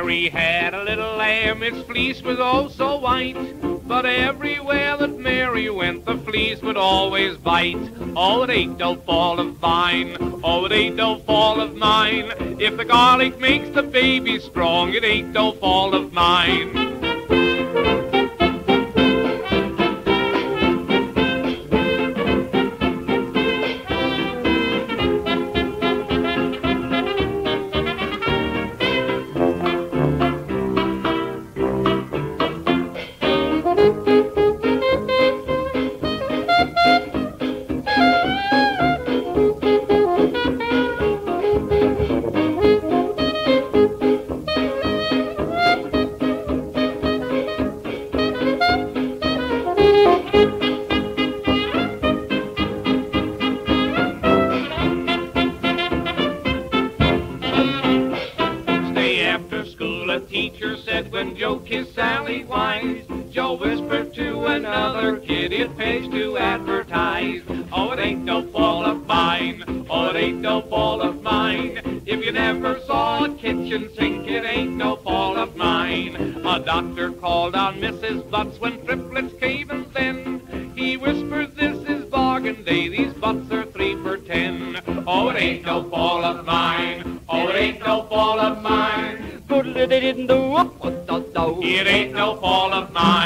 Mary had a little lamb, its fleece was oh so white. But everywhere that Mary went, the fleece would always bite. Oh, it ain't no fault of mine. Oh, it ain't no fault of mine. If the garlic makes the baby strong, it ain't no fault of mine. Teacher said when Joe kissed Sally Wise, Joe whispered to another kid, it pays to advertise. Oh, it ain't no fault of mine. Oh, it ain't no fault of mine. If you never saw a kitchen sink, it ain't no fault of mine. A doctor called on Mrs. Butts when triplets came and then he whispered, this is bargain day, these butts are three for ten. Oh, it ain't no fault of mine. Oh, it ain't no fault of mine. It ain't no fault of mine.